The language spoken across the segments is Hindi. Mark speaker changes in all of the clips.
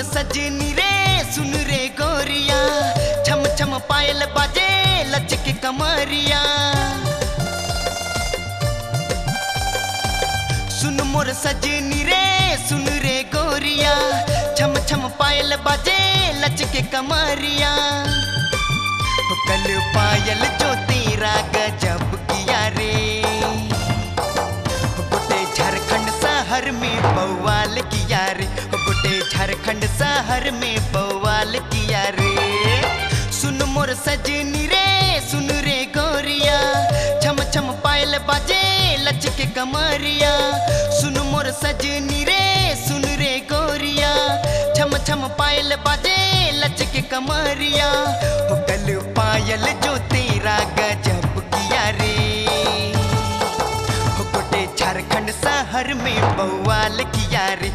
Speaker 1: मोर सजनी रे, सुन रे गोरिया। छम छम पायल बाजे, लचके कमरिया। सुन मोर सजनी रे, सुन रे गोरिया। छम छम पायल बाजे, लचके कमरिया। हो कल पायल जो तेरा गजब किया रे। हो झारखंड शहर में बवाल किया झारखंड शहर में बवाल किया रे। सुन मोर सजनी रे, सुन रे गोरिया। छम छम पायल बाजे, लचके कमरिया सुन मोर सजनी रे, सुन रे गोरिया। छम छम पायल बाजे, लचके कमरिया कल पायल जो तेरा गजब किया रे। झारखंड शहर में बवाल किया रे।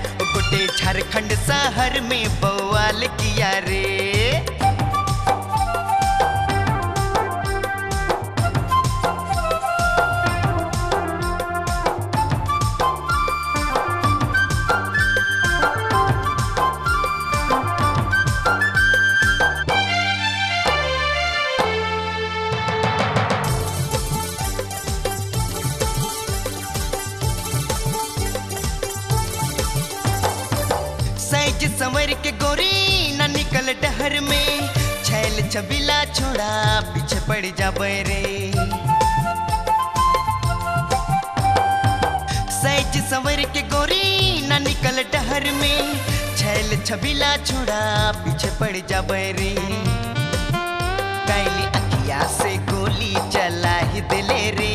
Speaker 1: झारखंड शहर में बवाल किया रे। संवर के गोरी न निकल डहर में। छैल छबिला छोड़ा, पीछे पड़ जाबे रे। सैज संवर के गोरी न निकल डहर में। छैल छबिला छोड़ा, पीछे पड़ जाबे रे। कैली अखिया से गोली चला ही दिले रे।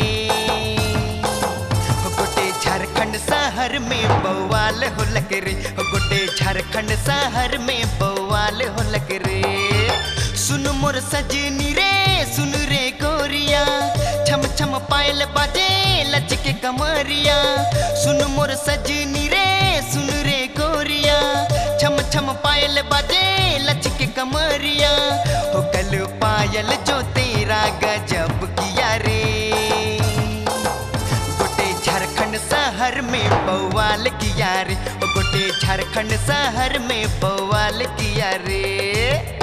Speaker 1: झारखंड शहर में बवाल होलक रे। गोटे झारखंड शहर में बवाल होलक रे। सुन मोर सजनी रे, सुन रे गोरिया। छम छम पायल बाजे, लचके कमरिया। सुन मोर सजनी रे, सुन रे गोरिया। छम छम पायल बाजे, लचके कमरिया। हो कल पायल जो तेरा गजब बवाल किया रे? झारखंड शहर में बवाल किया रे।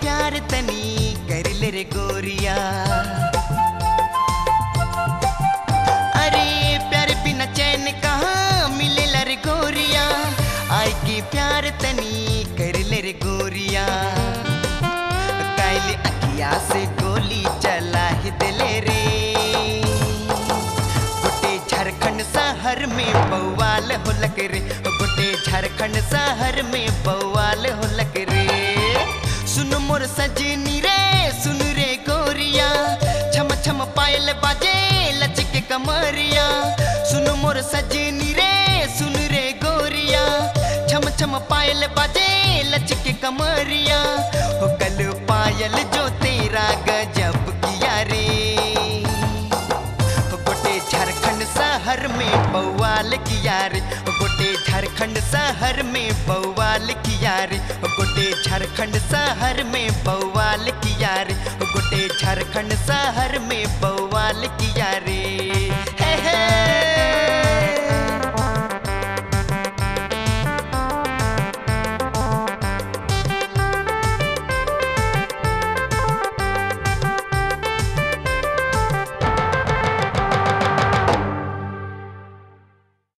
Speaker 1: प्यार तनी कर ले रे गोरिया। अरे प्यार बिना चैन कहाँ मिलेला रे गोरिया। आय के प्यार तनी कर ले रे गोरिया। कैली अखिया से गोली चला ही दिले रे। गोटे झारखंड शहर में बवाल होलक रे। ओ गोटे झारखंड शहर में बवाल होलक रे। सुन मोर सजनी रे, सुन रे गोरिया। छम छम पायल बाजे, लचके कमरिया। सुन मोर सजनी रे, सुन रे गोरिया। छम छम पायल बाजे, लचके कमरिया। हो कल पायल जो तेरा गजब किया रे। हो गोटे झारखंड शहर में बवाल किया रे। शहर में बवाल किया गोटे झारखंड शहर में बवाल किया गोटे झारखंड शहर में बवाल रे